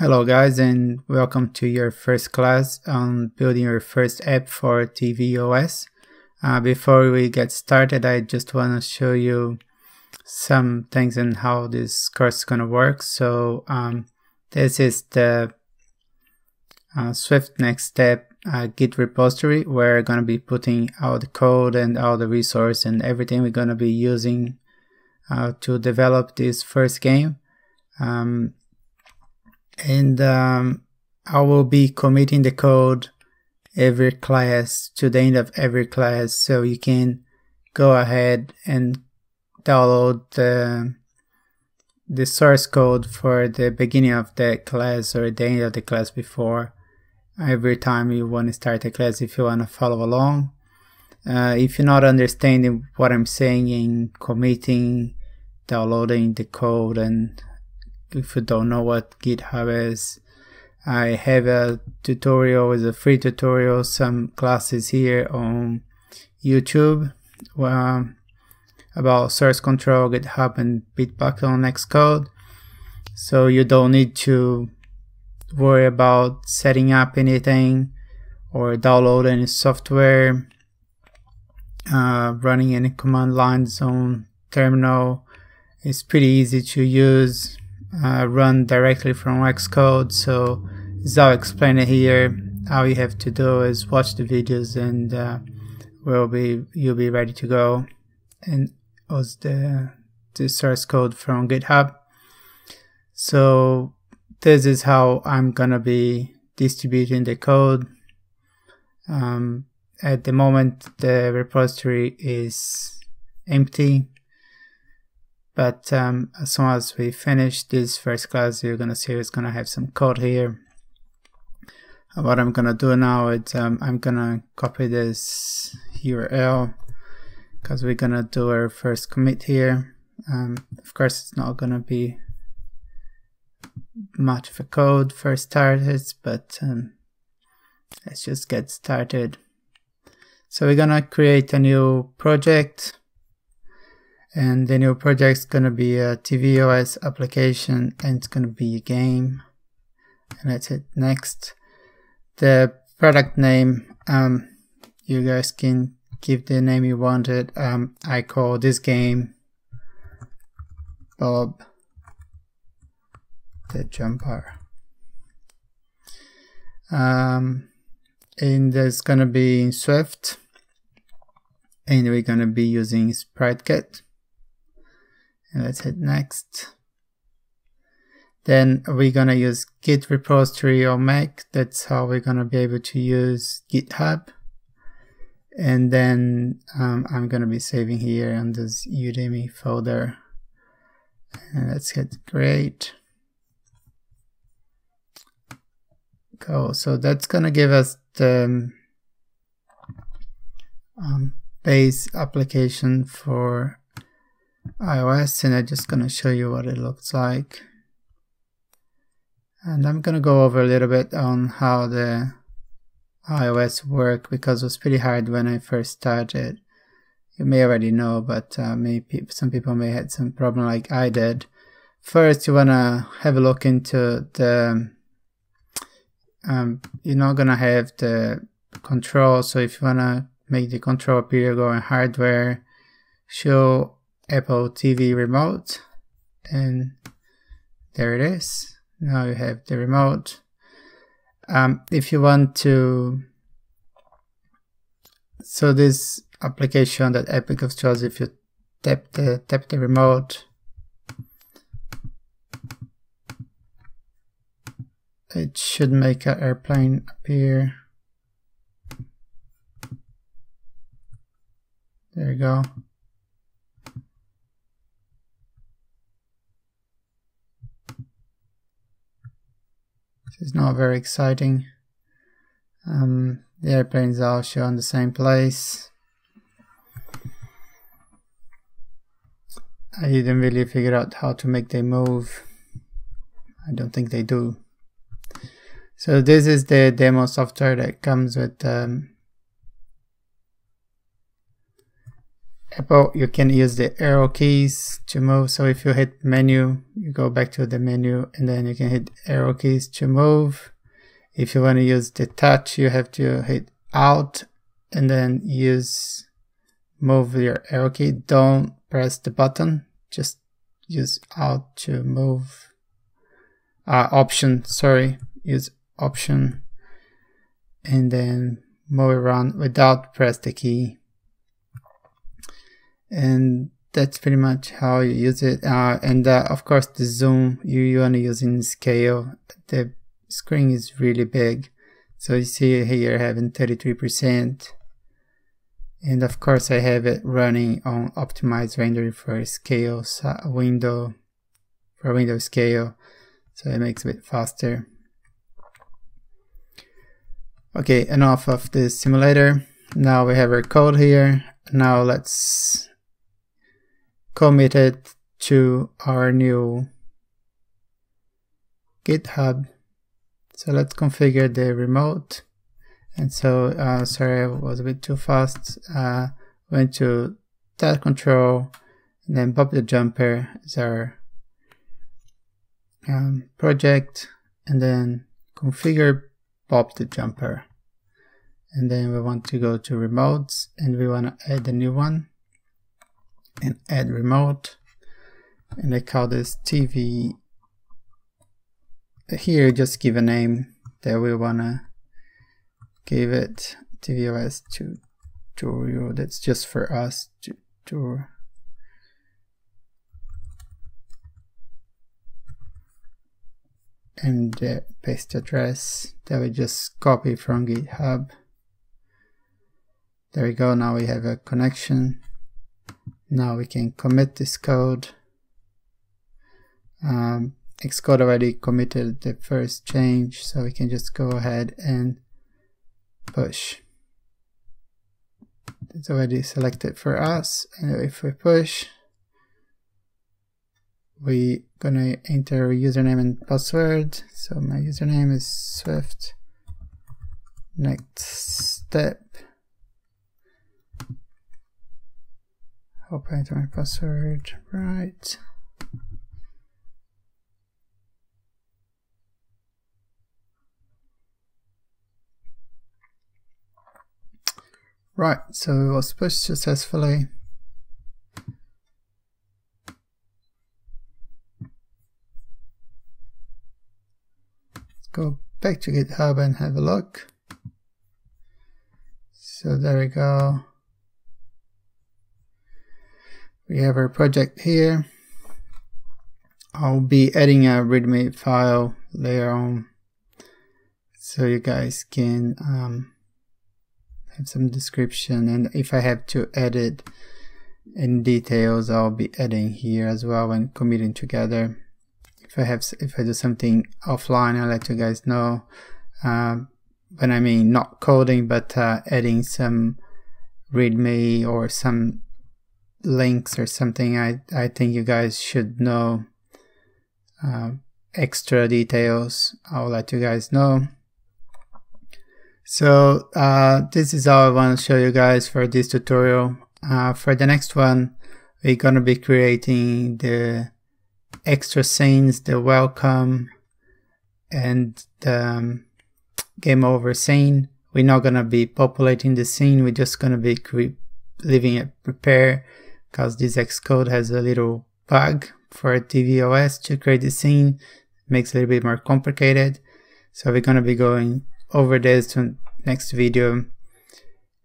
Hello guys and welcome to your first class on building your first app for tvOS. Uh, before we get started I just want to show you some things and how this course is going to work. So um, this is the uh, Swift next step uh, git repository where we're going to be putting all the code and all the resource and everything we're going to be using uh, to develop this first game. Um, and um, I will be committing the code every class to the end of every class so you can go ahead and download the the source code for the beginning of the class or the end of the class before every time you want to start a class if you want to follow along. Uh, if you're not understanding what I'm saying in committing downloading the code and if you don't know what GitHub is, I have a tutorial, is a free tutorial, some classes here on YouTube um, about source control, GitHub, and Bitbucket on Xcode. So you don't need to worry about setting up anything or download any software, uh, running any command lines on terminal. It's pretty easy to use uh, run directly from Xcode. So as I'll explain it here, all you have to do is watch the videos and uh, will be you'll be ready to go. And was the the source code from GitHub. So this is how I'm gonna be distributing the code. Um, at the moment, the repository is empty but um, as soon as we finish this first class, you're gonna see it's gonna have some code here. what I'm gonna do now is um, I'm gonna copy this URL because we're gonna do our first commit here. Um, of course, it's not gonna be much of a code for starters, but um, let's just get started. So we're gonna create a new project and the new project is going to be a tvOS application and it's going to be a game. And let's hit next. The product name um, you guys can give the name you wanted. Um, I call this game Bob the jumper. Um, and there's gonna be in Swift. And we're gonna be using SpriteKit and let's hit next. Then we're gonna use Git repository or Mac. That's how we're gonna be able to use GitHub. And then um, I'm gonna be saving here on this Udemy folder. And let's hit create. Cool. So that's gonna give us the um, base application for iOS and I'm just to show you what it looks like. And I'm to go over a little bit on how the iOS work because it was pretty hard when I first started. You may already know, but uh, maybe some people may had some problem like I did. First, you want to have a look into the, um, you're not to have the control. So if you want to make the control appear, go in hardware, show Apple TV remote and there it is. Now you have the remote. Um, if you want to, so this application that Epic chose, if you tap the tap the remote, it should make an airplane appear. There you go. It's not very exciting. Um, the airplanes are shown the same place. I didn't really figure out how to make them move. I don't think they do. So this is the demo software that comes with um, Apple, you can use the arrow keys to move. So if you hit menu, you go back to the menu and then you can hit arrow keys to move. If you want to use the touch, you have to hit Alt and then use move your arrow key. Don't press the button, just use Alt to move. Uh, option, sorry, use Option and then move around without press the key and that's pretty much how you use it. Uh, and uh, of course the zoom you, you want to use in scale the screen is really big. So you see here having 33% and of course I have it running on optimized rendering for scale window for window scale. So it makes it a bit faster. Okay enough of the simulator. Now we have our code here. Now let's committed to our new GitHub. So let's configure the remote. And so, uh, sorry, I was a bit too fast. Uh, went to that control and then Bob the Jumper is our um, project and then configure Bob the Jumper. And then we want to go to remotes and we want to add a new one and add remote. And I call this TV here just give a name that we wanna give it. tvOS tutorial that's just for us to, to and the paste address that we just copy from github. There we go now we have a connection now we can commit this code. Um, Xcode already committed the first change, so we can just go ahead and push. It's already selected for us, and if we push, we're gonna enter username and password. So my username is Swift. Next step Hope I enter my password right. Right, so it was pushed successfully. Let's go back to GitHub and have a look. So there we go we have our project here. I'll be adding a readme file later on so you guys can um, have some description. And if I have to edit in details I'll be adding here as well when committing together. If I have if I do something offline I'll let you guys know. Um, when I mean not coding but uh, adding some readme or some links or something I, I think you guys should know uh, extra details. I'll let you guys know. So uh, this is all I want to show you guys for this tutorial. Uh, for the next one we're gonna be creating the extra scenes the welcome and the um, game over scene. We're not gonna be populating the scene we're just gonna be leaving it prepare because this Xcode has a little bug for tvOS to create the scene. Makes it a little bit more complicated. So we're going to be going over this to next video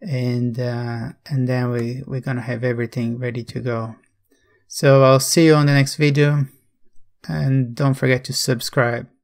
and uh, and then we, we're going to have everything ready to go. So I'll see you on the next video and don't forget to subscribe.